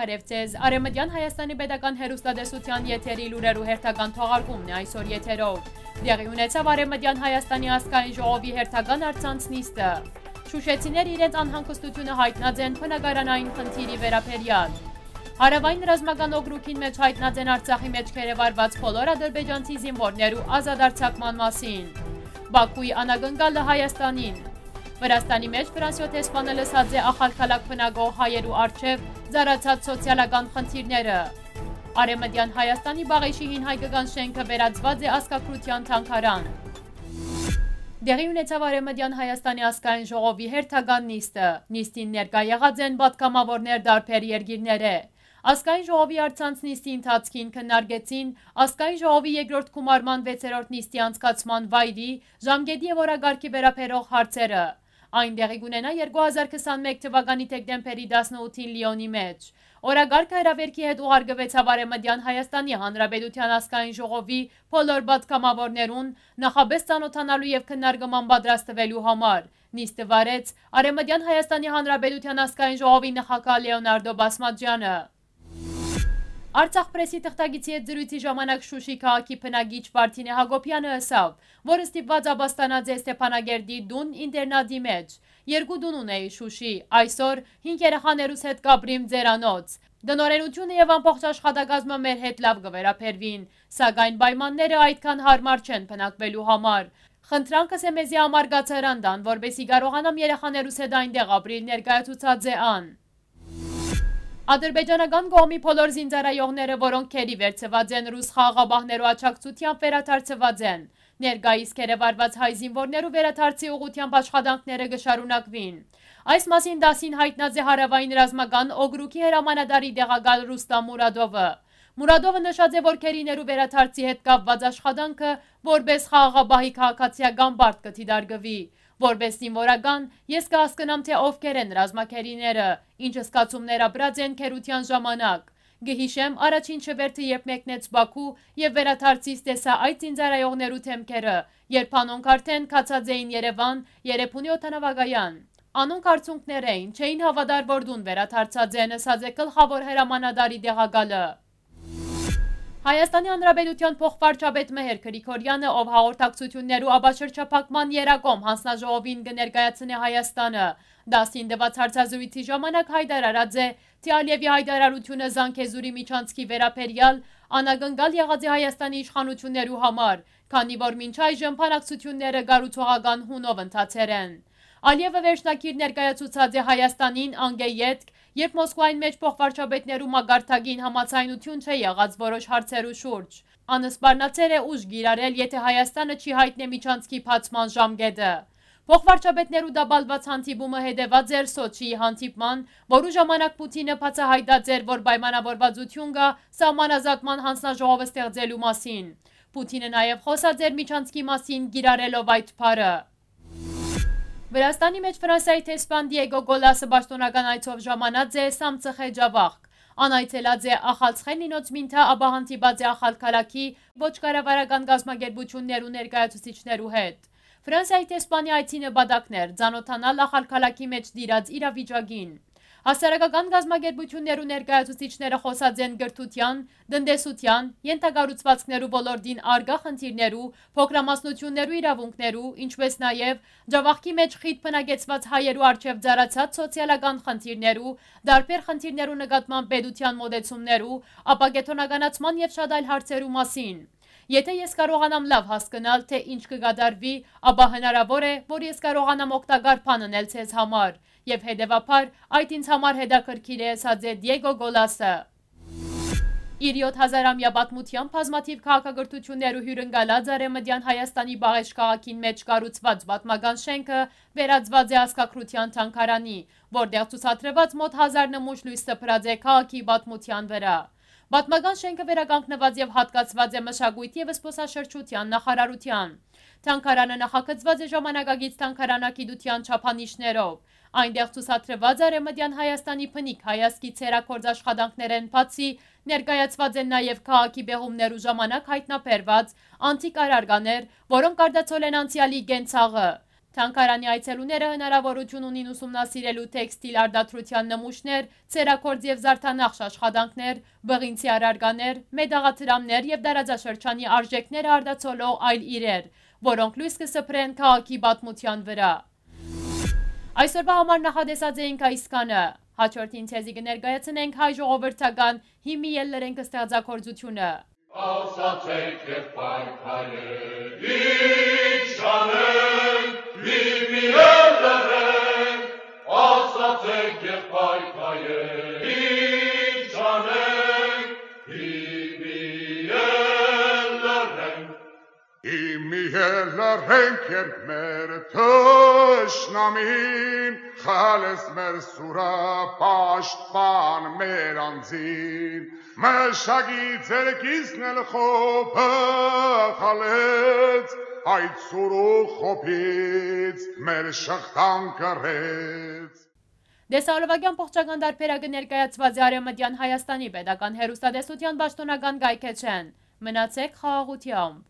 Բարև ձեզ։ Արեմտյան Հայաստանի Պետական Հերոստատեսության եթերի լուրերու հերթական թողարկումն է այսօր եթերով։ Դեղի ունեցավ Արեմտյան Հայաստանի ասկային ժողովի հերթական արցանց նիստը։ Շուշեցիներ իրենց անհանգստությունը հայտնած են փնագարանային խնդիրի վերապերյալ։ Հարավային ռազմական օգրուքին մեջ հայտնած են Արցախի մեջ քերևարված բոլոր ադրբեջանցի զինվորներու ազատ արձակման մասին։ Բաքուի անագնկալը Հայաստանին Վրաստանի մեջ Ֆրանսիոտ Էսպանը լսած է ախալքալակ բնագող հայերու արջև զարացած սոցիալական խնդիրները։ Արեմդյան Հայաստանի բաղեշի հին հայկական շենքը վերածված է ասկակրության թանքարան։ Դեղի ունեցավ Արեմդյան Հայաստանի ասկային ժողովի հերթական նիստը։ Նիստին ներկա եղած են բատկամավորներ դարբեր երգիրները։ Ասկային ժողովի արցանց նիստի ընթացքին քննարկեցին ասկային ժողովի երկրորդ գումարման 6-րդ նիստի անցկացման վայրի, ժամկետի եւ օրագարկի վերաբերող հարցերը։ Այն դեղի գունենա 2021 թվականի դեկտեմբերի 18-ին Լիոնի մեջ։ Օրագարկը հրավերքի հետ ուղարկվեցավ Արեմդյան Հայաստանի Հանրապետության ասկային ժողովի բոլոր բացկամավորներուն նախաբես ծանոթանալու եւ քննարկման պատրաստվելու համար։ Նիստը վարեց Արեմդյան Հայաստանի Հանրապետության ասկային ժողովի նախակալ Լեոնարդո Բասմաջյանը։ Արցախ պրեսի թղթագիցի հետ զրույցի ժամանակ Շուշի քաղաքի բնագիչ Վարդինե Հակոբյանը ասավ, որ ստիպված Աբաստանաձե Ստեփանագերդի դուն ինտերնատի մեջ։ Երկու դուն ունեի Շուշի, այսօր 5 երեխաներուս հետ կապրիմ ձերանոց։ Դնորենությունը եւ ամբողջ աշխատակազմը մեր հետ լավ կվերապերվին, սակայն պայմանները այդքան հարմար չեն բնակվելու համար։ Խնդրանքս է մեզի համար գացարանդան, որբեսի կարողանամ երեխաներուս հետ այնտեղ ապրիլ ներկայացուցած է ան։ Ադրբեջանական կողմի բոլոր զինծառայողները, որոնք քերի վերցված են ռուս խաղաղաբահներու աջակցությամբ վերաթարցված են, ներկայիս քերեվարված հայ զինվորներու վերաթարցի ուղղությամբ աշխատանքները կշարունակվին։ Այս մասին դասին հայտնած է հարավային ռազմական օգրուկի հրամանատարի դեղագալ Ռուստամ Մուրադովը։ Մուրադովը նշած է, որ քերիներու վերաթարցի հետ կապված աշխատանքը որպես խաղաղաբահի քաղաքացիական բարդ կթիդարգվի։ Որպես զինվորական, ես կհասկնամ, թե ովքեր են ռազմակերիները, ինչ սկացումներ ապրած են քերության ժամանակ։ Գհիշեմ առաջին չվերթը երբ մեկնեց Բաքու եւ վերաթարցից տեսա այդ զինծառայողներու թեմքերը, երբ անոնք արդեն կացած էին Երևան, Երեփունի օթանավագայան։ Անոնք արցունքներ էին, չէին հավատար, որ դուն վերաթարցած են, ըսած է գլխավոր հրամանադարի դեղագալը։ Հայաստանի Հանրապետության փոխվարչապետ Մեհեր Գրիգորյանը, ով հաղորդակցություններու աբաշրջափակման երակոմ հանձնաժողովին կներկայացնի Հայաստանը, դասին դված հարցազրույցի ժամանակ հայտարարած է, թե Ալիևի հայտարարությունը Զանգեզուրի միջանցքի վերապերյալ անագնկալ եղած է Հայաստանի իշխանություններու համար, քանի որ մինչ այժմ փանակցությունները գառուցողական հունով ընթացեր են։ Ալիևը վերջնակիր ներկայացուցած է Հայաստանին անգեյետք երբ Մոսկվային մեջ փոխվարչապետներու մագարտագին համացայնություն չէ եղած որոշ հարցերու շուրջ։ Անսպարնացեր է ուժ գիրարել, եթե Հայաստանը չի հայտնե միջանցքի փացման ժամկետը։ Փոխվարչապետներու դաբալված հանդիպումը հետևած էր Սոչիի հանդիպման, որու ժամանակ Պուտինը բացահայտած էր, որ պայմանավորվածություն կա սահմանազատման հանձնաժողովը ստեղծելու մասին։ Պուտինը նաև խոսած էր միջանցքի մասին գիրարելով այդ փարը։ Վրաստանի մեջ Ֆրանսիայի տեսպան Դիեգո Գոլասը բաշտոնական այցով ժամանած է Սամցխե Ջավախք։ Անայցելած է ախալցխեն ինոց մինթա աբահանտիբած է ախալ կալաքի ոչ կարավարական գազմագերբություններու ներկայացուցիչներու հետ։ Ֆրանսիայի տեսպանի այցի նպատակներ, ծանոթանալ ախալ կալաքի մեջ դիրած իրավիճագին։ Հասարակական գազագերբություններու ներկայացուցիչները խոսած են գրթության, դնդեսության, ենթագառուցվածքներու ոլորտին արգա խնդիրներու, փոքրամասնություններու իրավունքներու, ինչպես նաև ջավախքի մեջ խիտ բնագեցված հայերու արչև ձարացած սոցիալական խնդիրներու, դարբեր խնդիրներու նկատմամբ պետության մոդեցումներու, ապագեթոնականացման եւ շատ այլ հարցերու մասին։ Եթե ես կարողանամ լավ հասկնալ, թե ինչ կգադարվի, ապա հնարավոր է, որ ես կարողանամ օգտակար բան անել ցեզ համար, եւ հետեւաբար այդ ինձ համար հետաքրքիր է ասած է Դիեգո Գոլասը։ Իր 7000-ամյա պատմությամբ բազմաթիվ քաղաքագրթություններու հյուրընկալած Արեմդյան Հայաստանի Բաղեշ քաղաքին մեջ կառուցված պատմական շենքը վերածված է ասկակրության թանկարանի, որտեղ ցուցադրված մոտ 1000 նմուշ լույս սփռած է քաղաքի պատմության վրա։ Պատմական շենքը վերականգնված եւ հատկացված է մշակույթի եւ զբոսաշրջության նախարարության։ Թանկարանը նախագծված է ժամանակագից թանկարանակիդության չափանիշներով։ Այնտեղ ցուսադրված Արեմդյան Հայաստանի փնիկ հայասկի ցերակորձ աշխատանքներ են բացի ներկայացված են նաև քաղաքի բեղումներու ժամանակ հայտնաբերված անտիկ արարկաներ, որոնք կարդացել են անցյալի գենցաղը։ Թանկարանի այցելուները հնարավորություն ունին ուսումնասիրելու տեքստիլ արդատրության նմուշներ, ցերակորձ եւ զարդանախշ աշխատանքներ, բղինցի առարգաներ, մեդաղաթրամներ եւ դարաձաշրջանի արժեքները արդացոլող այլ իրեր, որոնք լույս կսփռեն քաղաքի պատմության վրա։ Այսօրվա համար նախադեսած էինք այսքանը։ Հաջորդին ցեզի կներկայացնենք հայ ժողովրդական հիմի ելլերենք ստեղծագործությունը։ Ասացեք եւ պայքարել, հիմի ելլերենք երբ մեր թշնամին, խալես մեր սուրը պաշտպան մեր անձին, մշագի ձեր կիսն էլ խոպը խալեց, այդ սուրու խոպից մեր շղթան կռեց։ Դեսարովագյան պողջական դարբերակը ներկայացված է արեմըդյան Հայաստանի պետական հերուստադեսության բաշտոնական գայքեչեն։ Մնացեք խաղաղությամբ։